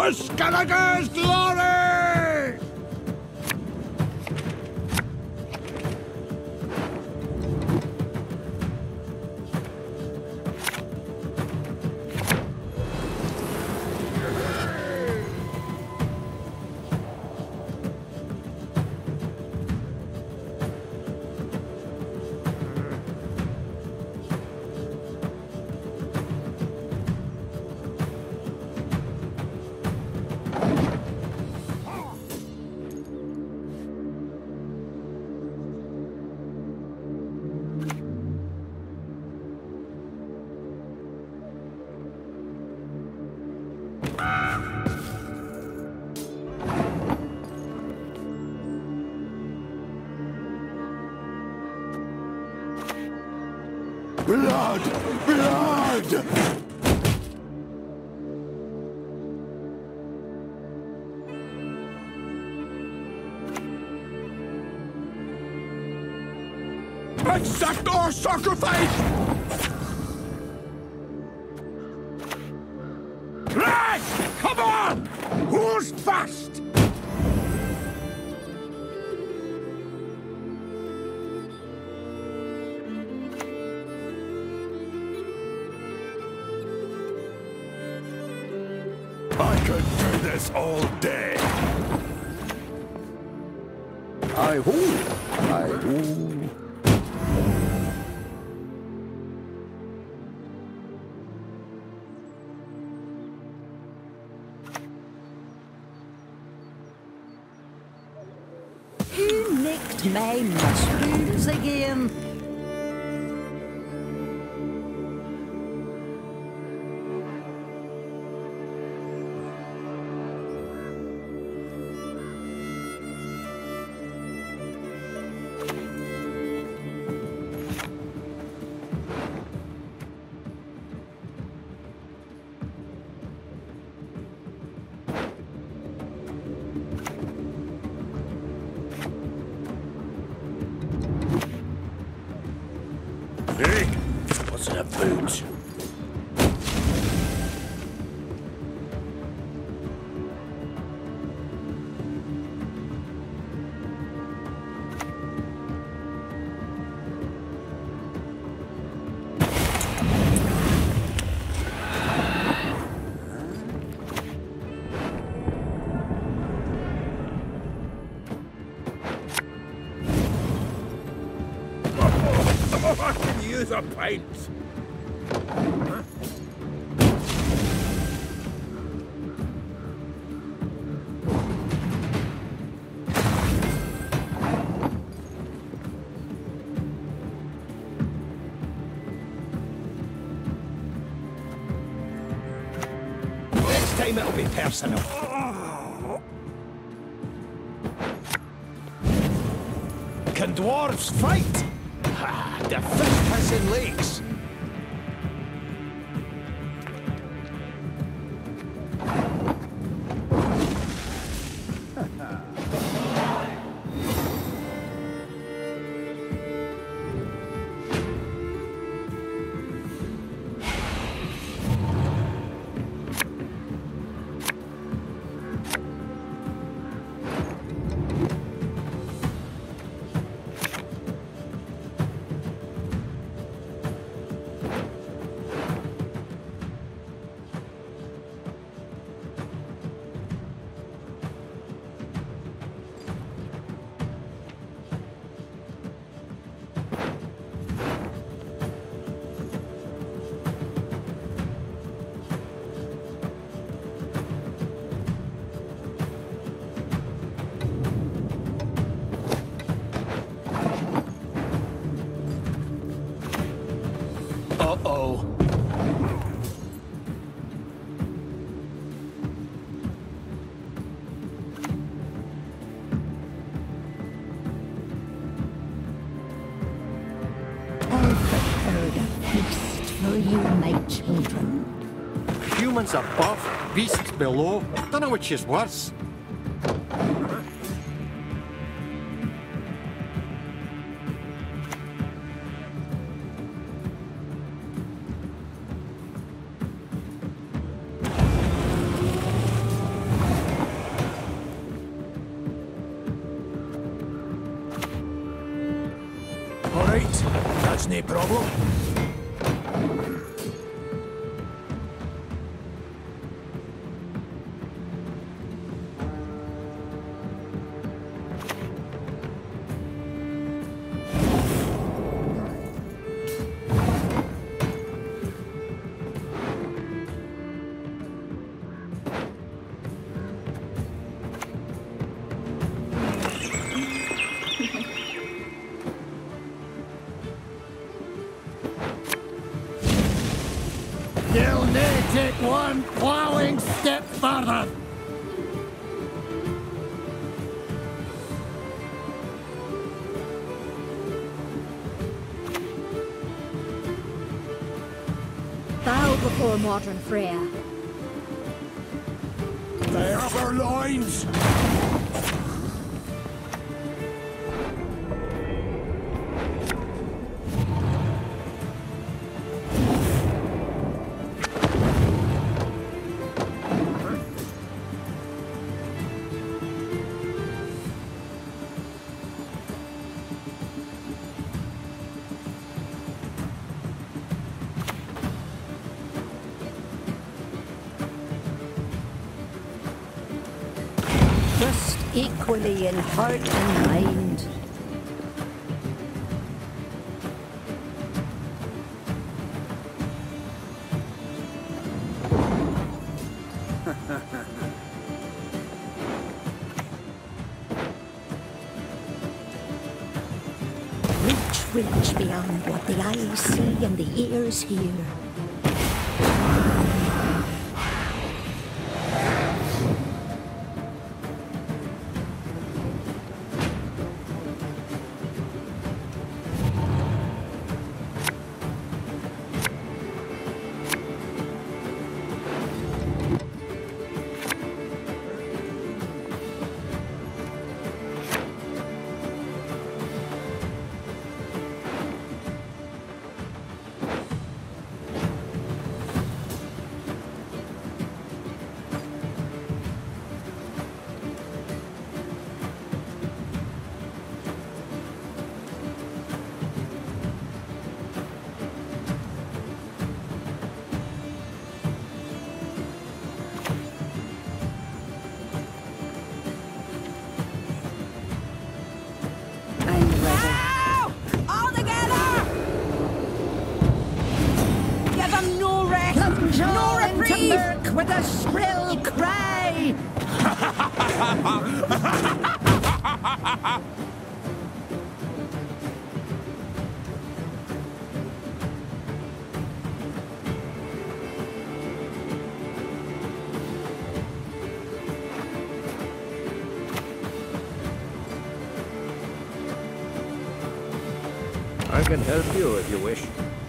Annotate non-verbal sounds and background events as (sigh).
For Skellige's glory! Blood! Blood! Exact our sacrifice! Right! Come on! Who's fast? This all day. I ho! I ho! Who nicked my mushrooms again? Hey, what's in a boot? Use a. Next time it'll be personal. Can dwarves fight? The fish has in Haste for you, my children. Humans above, beasts below. Don't know which is worse. All right, that's no problem. You'll take one plowing step further. Bow before Modron Freya. They have our lines! Equally in heart and mind. (laughs) Reach, reach beyond what the eyes see and the ears hear. Rest! Plunge no all murk with a shrill cry! I can help you if you wish.